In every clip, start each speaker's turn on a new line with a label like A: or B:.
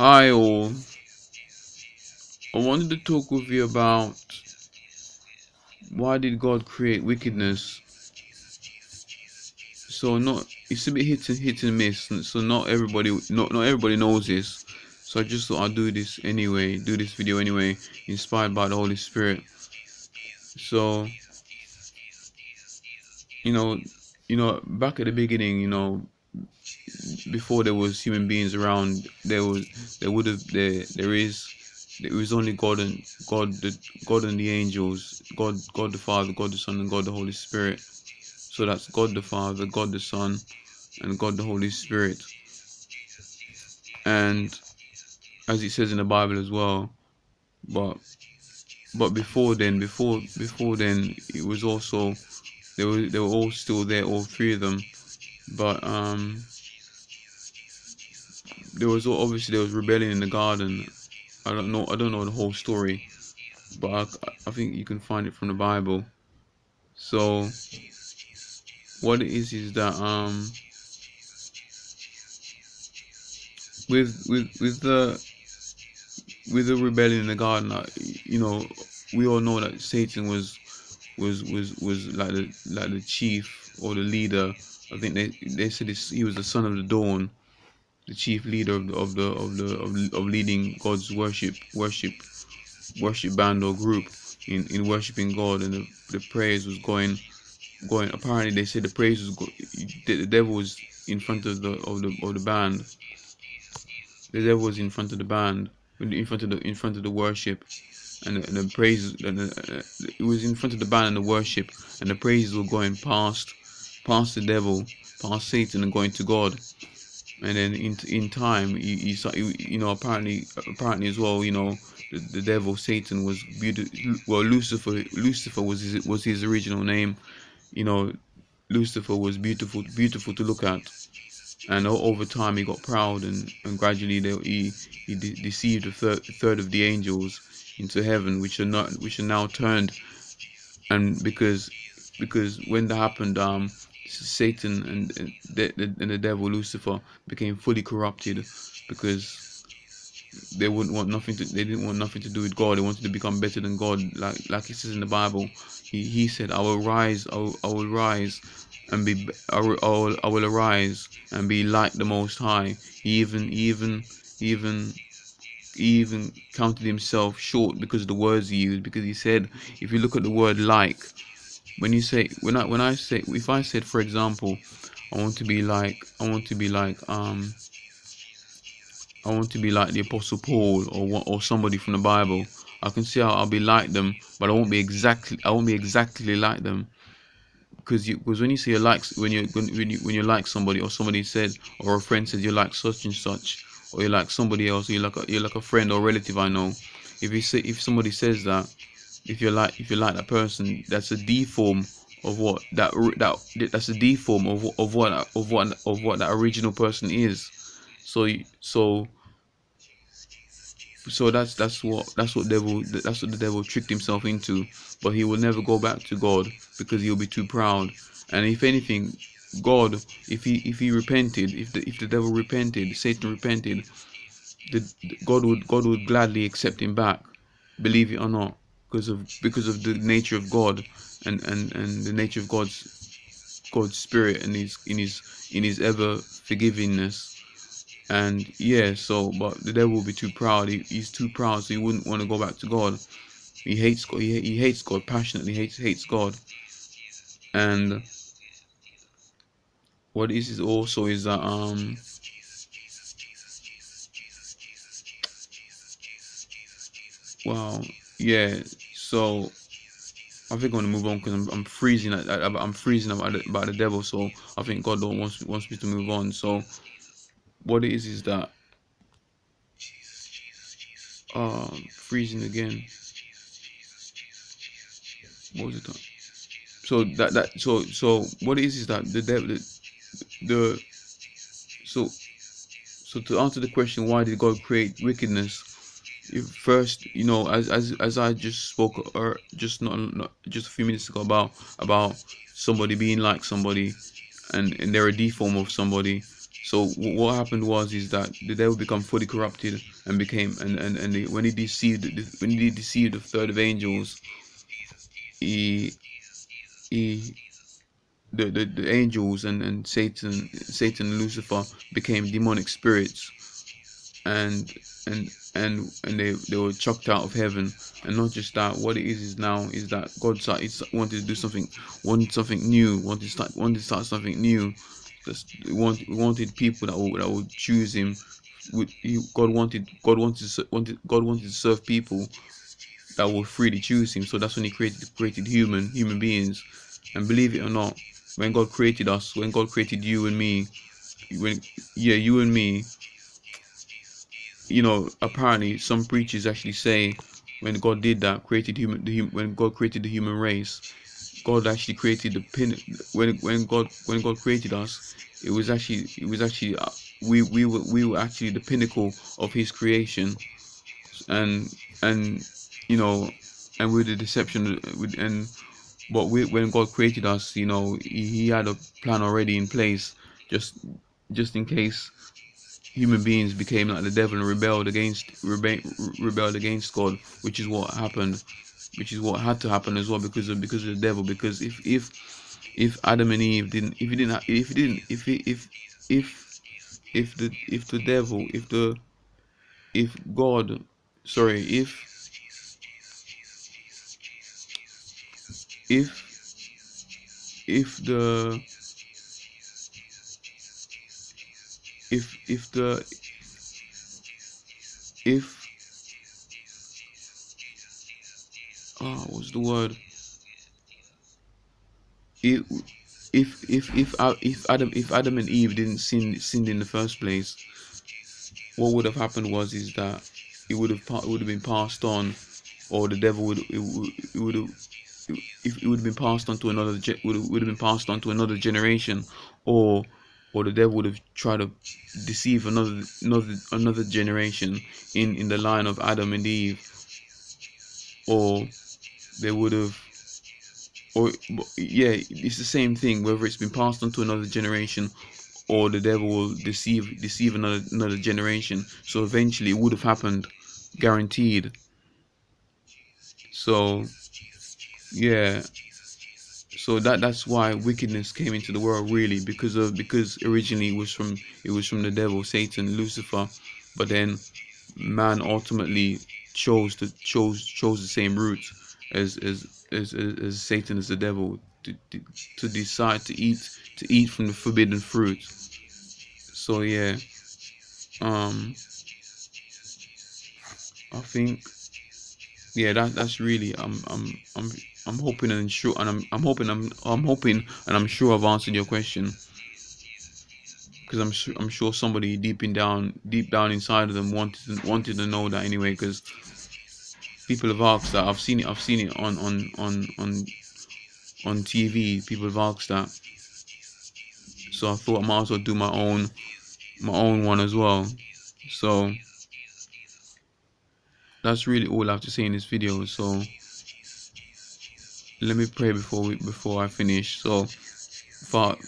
A: Hi all. I wanted to talk with you about why did God create wickedness? So not it's a bit hit and hit and miss. So not everybody not not everybody knows this. So I just thought I'd do this anyway, do this video anyway, inspired by the Holy Spirit. So you know, you know, back at the beginning, you know, before there was human beings around, there was there would have there there is it was only God and God the God and the angels, God God the Father, God the Son, and God the Holy Spirit. So that's God the Father, God the Son, and God the Holy Spirit. And as it says in the Bible as well, but but before then, before before then, it was also they were they were all still there, all three of them. But um, there was obviously there was rebellion in the garden. I don't know I don't know the whole story, but I, I think you can find it from the Bible. So what it is is that um with with with the with the rebellion in the garden, you know, we all know that Satan was was was was like the like the chief or the leader. I think they they said he was the son of the dawn, the chief leader of the of the of the of, of leading God's worship worship worship band or group in in worshiping God, and the, the praise was going going. Apparently, they said the praise was go, the, the devil was in front of the of the of the band. The devil was in front of the band, in front of the in front of the worship and the, and the praise and the, uh, it was in front of the band and the worship and the praises were going past past the devil past satan and going to god. And then in in time you, you you know apparently apparently as well you know the, the devil satan was beautiful well lucifer lucifer was his was his original name. You know lucifer was beautiful beautiful to look at. And over time he got proud and, and gradually they, he he de deceived a third, third of the angels into heaven which are not which are now turned. And because because when that happened um satan and, the, and the devil lucifer became fully corrupted because they wouldn't want nothing to they didn't want nothing to do with god. They wanted to become better than god like like it says in the bible. He, he said i will rise I will, I will rise and be I will, I will, I will arise and be like the most high. He even even even he even counted himself short because of the words he used because he said if you look at the word like when you say when I when I say if I said for example I want to be like I want to be like um I want to be like the apostle Paul or or somebody from the Bible I can see how I'll be like them but I won't be exactly I won't be exactly like them because you because when you say you like when you when you when you like somebody or somebody said or a friend said you like such and such or you're like somebody else, or you're like a, you're like a friend or relative I know. If you say if somebody says that, if you're like if you like that person, that's a deform of what that that that's a deform of of what of what of what that original person is. So so so that's that's what that's what devil that's what the devil tricked himself into. But he will never go back to God because he'll be too proud. And if anything, God, if he if he repented, if the if the devil repented, Satan repented, the, God would God would gladly accept him back, believe it or not, because of because of the nature of God and and and the nature of God's God's spirit and his in his in his ever forgivingness. And yeah, so but the devil will be too proud. He, he's too proud, so he wouldn't want to go back to God. He hates God. He, he hates God passionately. Hates hates God. And what is is also is that um wow yeah so I think I'm gonna move on because I'm, I'm freezing at, I'm freezing about the, about the devil so I think God don't wants wants me to move on. So what it is is that uh freezing again. What was it so that that so so what it is is that the devil the so so to answer the question why did God create wickedness first you know as as as I just spoke or just not, not just a few minutes ago about about somebody being like somebody and and they're a deform of somebody. So what happened was is that the devil become fully corrupted and became and and and when he deceived when he deceived the third of angels, he he the, the, the angels and, and Satan Satan Lucifer became demonic spirits. And and and and they, they were chucked out of heaven. And not just that what it is is now is that God started, wanted to do something wanted something new wanted to start wanted to start something new. Just want, wanted people that would, that would choose him. God wanted God wanted wanted God wanted to serve people that would freely choose him. So that's when he created created human human beings. And believe it or not when God created us when God created you and me when yeah you and me you know, apparently some preachers actually say when God did that, created human, the when God created the human race, God actually created the pin. When when God when God created us, it was actually it was actually uh, we we were we were actually the pinnacle of His creation, and and you know, and with the deception with and but we, when God created us, you know, he, he had a plan already in place, just just in case human beings became like the devil and rebelled against rebe rebelled against God, which is what happened, which is what had to happen as well because of because of the devil. Because if if if Adam and Eve didn't if he didn't if he didn't if he, if if if the if the devil if the if God sorry if if if the if if the if oh what's the word? If if if if if Adam if Adam and Eve didn't sin sinned in the first place, what would have happened was is that it would have it would have been passed on, or the devil would it, would, it have if it would have been passed on to another would would have been passed on to another generation, or or the devil would have tried to deceive another another another generation in in the line of Adam and Eve. Or they would have or yeah it's the same thing whether it's been passed on to another generation or the devil will deceive deceive another another generation. So eventually it would have happened guaranteed. So yeah so that that's why wickedness came into the world really because of because originally it was from it was from the devil satan lucifer but then man ultimately chose to chose chose the same route as as as, as, as satan as the devil to, to, to decide to eat to eat from the forbidden fruit. So yeah um i think yeah that that's really i'm i'm i'm I'm hoping and sure, and I'm I'm hoping I'm I'm hoping and I'm sure I've answered your question. Because I'm sure I'm sure somebody deep in down deep down inside of them wanted wanted to know that anyway because people have asked that. I've seen it I've seen it on on on on on TV people have asked that. So I thought I might as well do my own my own one as well. So that's really all I have to say in this video so let me pray before we before I finish. So, Father,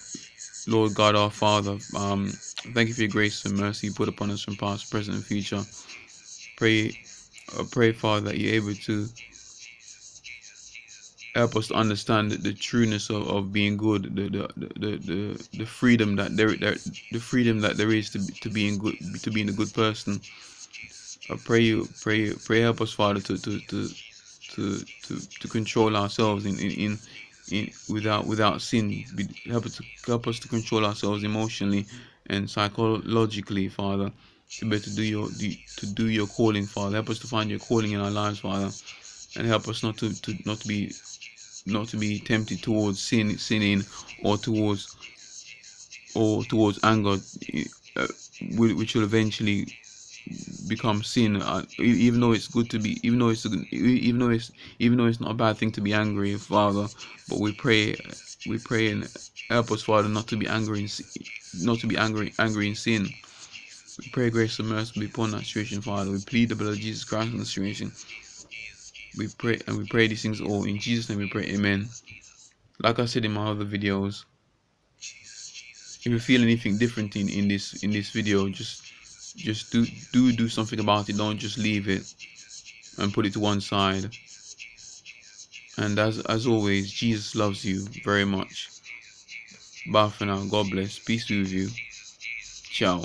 A: Lord God, our Father, um, thank you for your grace and mercy you put upon us from past, present, and future. Pray, uh, pray, Father, that you're able to help us to understand the, trueness of, of being good, the the, the the the freedom that there, there the freedom that there is to to being good to being a good person. I pray you pray you, pray help us, Father, to to to to to, to control ourselves in, in, in, in without without sin. Be, help us to help us to control ourselves emotionally and psychologically, Father, to be able to do your to do your calling, Father. Help us to find your calling in our lives, Father, and help us not to, to not to be not to be tempted towards sin sinning or towards or towards anger, uh, which will eventually become sin uh, even though it's good to be even though it's even though it's even though it's not a bad thing to be angry father but we pray we pray and help us father not to be angry in, not to be angry angry in sin. We pray grace and mercy be upon that situation father. We plead the blood of jesus christ in the situation. We pray and we pray these things all in jesus name. We pray amen. Like i said in my other videos if you feel anything different in in this in this video just just do do do something about it. Don't just leave it and put it to one side. And as as always jesus loves you very much. Bye for now. God bless. Peace be with you. Ciao